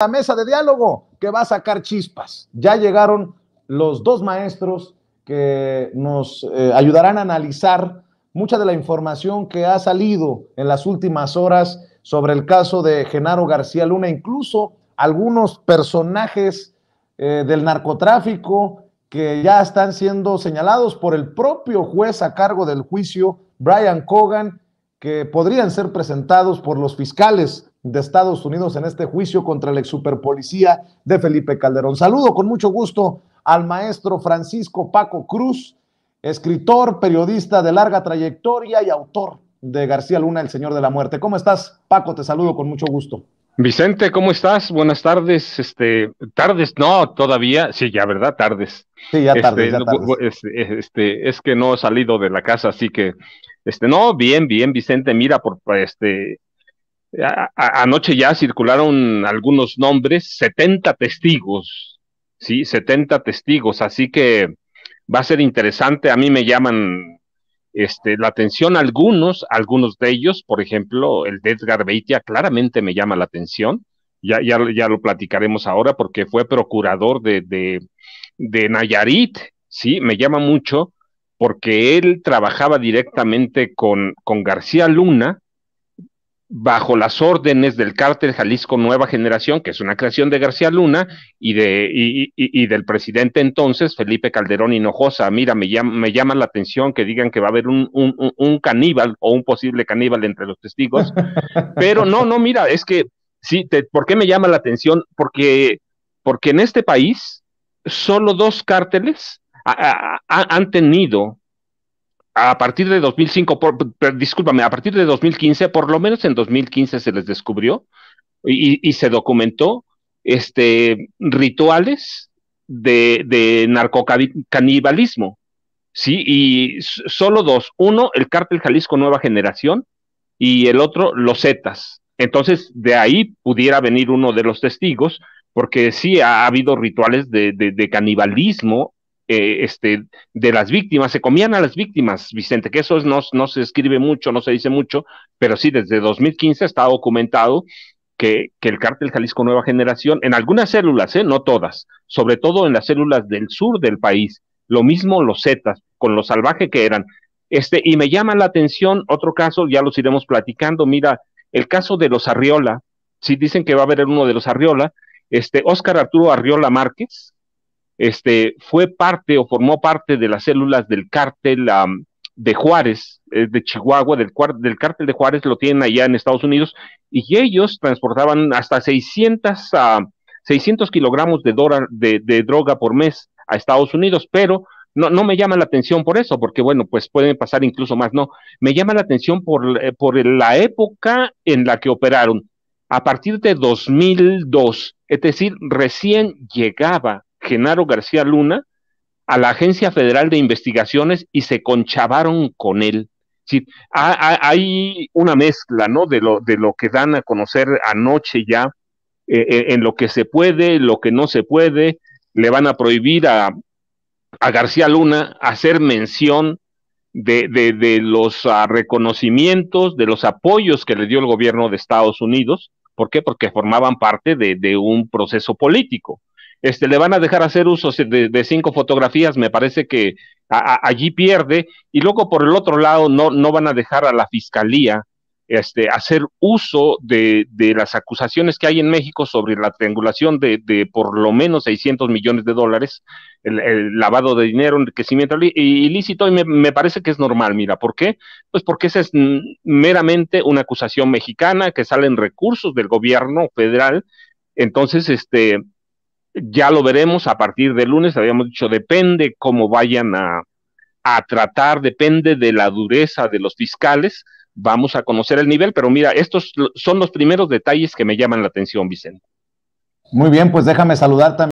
la mesa de diálogo que va a sacar chispas. Ya llegaron los dos maestros que nos eh, ayudarán a analizar mucha de la información que ha salido en las últimas horas sobre el caso de Genaro García Luna, incluso algunos personajes eh, del narcotráfico que ya están siendo señalados por el propio juez a cargo del juicio, Brian Cogan, que podrían ser presentados por los fiscales de Estados Unidos en este juicio contra el ex superpolicía de Felipe Calderón. Saludo con mucho gusto al maestro Francisco Paco Cruz, escritor, periodista de larga trayectoria y autor de García Luna, El Señor de la Muerte. ¿Cómo estás, Paco? Te saludo con mucho gusto. Vicente, ¿cómo estás? Buenas tardes. Este, tardes, no, todavía, sí, ya, ¿verdad? Tardes. Sí, ya tardes, este, ya tardes. Este, es que no he salido de la casa, así que, este, no, bien, bien, Vicente, mira, por, este, anoche ya circularon algunos nombres, 70 testigos, sí, 70 testigos, así que va a ser interesante. A mí me llaman este, la atención algunos, algunos de ellos, por ejemplo, el de Edgar Beitia claramente me llama la atención, ya, ya, ya lo platicaremos ahora porque fue procurador de, de, de Nayarit, sí, me llama mucho porque él trabajaba directamente con, con García Luna, bajo las órdenes del cártel Jalisco Nueva Generación, que es una creación de García Luna y, de, y, del presidente entonces, Felipe Calderón Hinojosa. Mira, me llama, me llama la atención que digan que va a haber un, un, caníbal o un posible caníbal entre los testigos, pero no, no, mira, es que sí, te, ¿por qué me llama la atención? Porque, porque en este país solo dos cárteles han tenido a partir de 2005, por, discúlpame, a partir de 2015, por lo menos en 2015 se les descubrió y, se documentó este, rituales de, de narcocanibalismo, ¿sí? Y solo dos, uno, el cártel Jalisco Nueva Generación y el otro, los Zetas. Entonces, de ahí pudiera venir uno de los testigos, porque sí ha habido rituales de, de canibalismo eh, este, de las víctimas, se comían a las víctimas, Vicente, que eso no, se escribe mucho, no se dice mucho, pero sí, desde 2015 está documentado que, que, el cártel Jalisco Nueva Generación, en algunas células, ¿eh? no todas, sobre todo en las células del sur del país, lo mismo los Zetas, con lo salvaje que eran. Este, y me llama la atención otro caso, ya los iremos platicando, mira, el caso de los Arriola, si dicen que va a haber uno de los Arriola, este, Óscar Arturo Arriola Márquez, este, fue parte o formó parte de las células del cártel de Juárez, eh, de Chihuahua, del, del cártel de Juárez, lo tienen allá en Estados Unidos, y ellos transportaban hasta 600, 600 kilogramos de, de, droga por mes a Estados Unidos, pero no, no me llama la atención por eso, porque bueno, pues pueden pasar incluso más, no, me llama la atención por, eh, por la época en la que operaron. A partir de 2002, es decir, recién llegaba Genaro García Luna a la Agencia Federal de Investigaciones y se conchavaron con él. Sí, hay una mezcla, ¿no? De lo, de lo que dan a conocer anoche ya, eh, eh, en lo que se puede, lo que no se puede, le van a prohibir a, a García Luna hacer mención de, de, los ah, reconocimientos, de los apoyos que le dio el gobierno de Estados Unidos. ¿Por qué? Porque formaban parte de, de un proceso político este, le van a dejar hacer uso de, cinco fotografías, me parece que allí pierde, y luego por el otro lado no, no van a dejar a la fiscalía este, hacer uso de, de, las acusaciones que hay en México sobre la triangulación de, de por lo menos 600 millones de dólares, el, lavado de dinero, enriquecimiento ilícito, y me, me, parece que es normal, mira, ¿por qué? Pues porque esa es meramente una acusación mexicana que salen recursos del gobierno federal, entonces, este, ya lo veremos a partir de lunes, habíamos dicho, depende cómo vayan a, a tratar, depende de la dureza de los fiscales, vamos a conocer el nivel, pero mira, estos son los primeros detalles que me llaman la atención, Vicente. Muy bien, pues déjame saludar también.